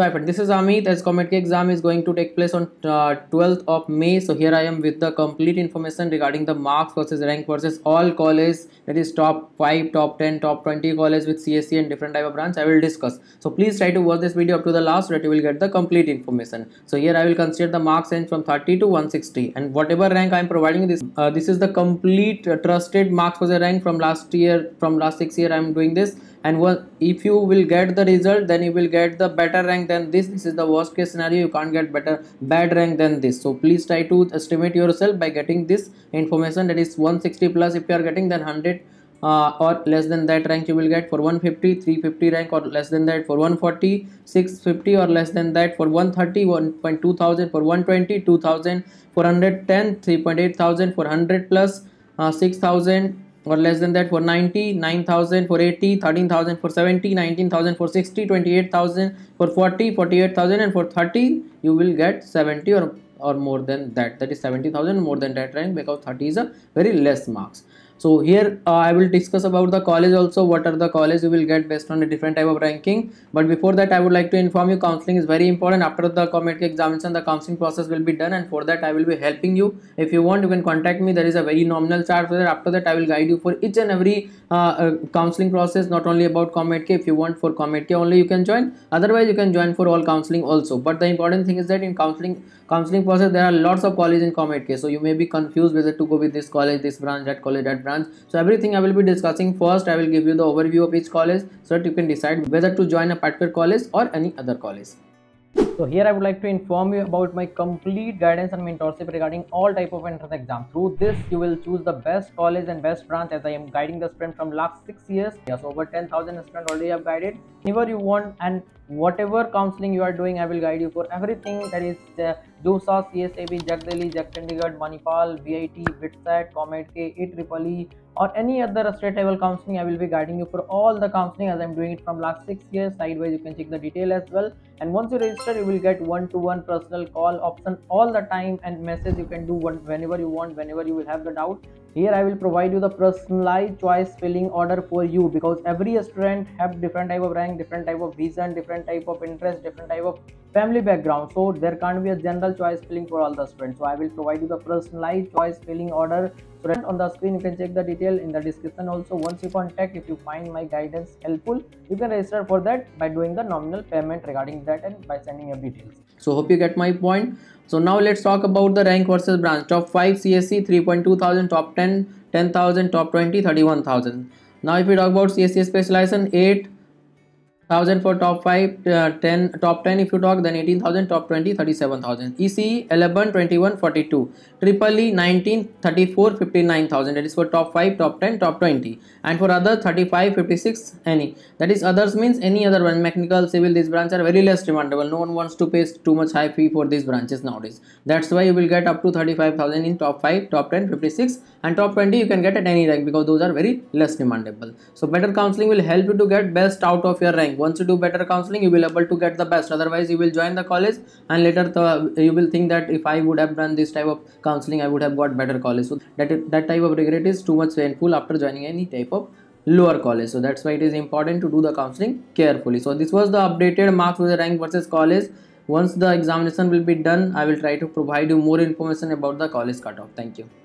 So friend, this is Amit as Comet exam is going to take place on uh, 12th of May. So here I am with the complete information regarding the marks versus rank versus all college that is top 5, top 10, top 20 college with CSE and different type of branch I will discuss. So please try to watch this video up to the last so that you will get the complete information. So here I will consider the marks range from 30 to 160 and whatever rank I am providing this uh, this is the complete uh, trusted marks versus rank from last year from last 6 year I am doing this and if you will get the result then you will get the better rank than this. This is the worst case scenario. You can't get better bad rank than this. So please try to estimate yourself by getting this information. That is 160 plus. If you are getting then 100 uh, or less than that rank you will get. For 150 350 rank or less than that. For 140 650 or less than that. For 130 1.2 thousand. For 120 2000 410 3.8 thousand. For 100 plus uh, 6000 or less than that for 90 9000 for 80 13000 for 70 19000 for 60 28000 for 40 48000 and for 30 you will get 70 or or more than that. That is 70000 more than that rank because 30 is a very less marks so here uh, i will discuss about the college also what are the college you will get based on a different type of ranking. But before that i would like to inform you counseling is very important. After the comet examination the counseling process will be done. And for that i will be helping you. If you want you can contact me. There is a very nominal charge for that. After that i will guide you for each and every uh, uh, counseling process not only about comet if you want for comet only you can join. Otherwise you can join for all counseling also. But the important thing is that in counseling counseling process there are lots of colleges in comet so you may be confused whether to go with this college this branch that college that branch so everything i will be discussing first i will give you the overview of each college. So that you can decide whether to join a particular college or any other college so here I would like to inform you about my complete guidance and mentorship regarding all type of entrance exam. Through this, you will choose the best college and best branch as I am guiding the student from last six years. Yes, over 10,000 students already have guided. Whenever you want and whatever counseling you are doing, I will guide you for everything that is uh, DOSA, CSAB, JAC Delhi, JAC Chandigarh, Manipal, VIT, VITSAT, COMEDK, EEEE or any other state level counseling. I will be guiding you for all the counseling as I'm doing it from last six years. Sidewise, you can check the detail as well. And once you register, you will get one-to-one personal call option all the time and message. You can do whenever you want, whenever you will have the doubt here i will provide you the personalized choice filling order for you because every student have different type of rank different type of vision different type of interest different type of family background. So there can't be a general choice filling for all the students. So i will provide you the personalized choice filling order. So on the screen you can check the detail in the description also. Once you contact if you find my guidance helpful you can register for that by doing the nominal payment regarding that and by sending your details. So hope you get my point so now let's talk about the rank versus branch. Top 5 cse 3.2 thousand. Top 10 10000 top 20 31000 now if we talk about cse specialization 8 1000 for top 5 uh, 10 top 10 if you talk then 18000 top 20 37000 ece 11 21 42 triple e 19 34 59000 that is for top 5 top 10 top 20 and for others 35 56 any. That is others means any other one. Mechanical civil these branches are very less demandable. No one wants to pay too much high fee for these branches nowadays. That's why you will get up to 35000 in top 5 top 10 56 and top 20 you can get at any rank because those are very less demandable. So better counseling will help you to get best out of your rank once you do better counseling you will able to get the best. Otherwise you will join the college and later the, you will think that if i would have done this type of counseling i would have got better college. So that that type of regret is too much painful after joining any type of lower college. So that's why it is important to do the counseling carefully. So this was the updated marks with the rank versus college. Once the examination will be done i will try to provide you more information about the college cutoff. Thank you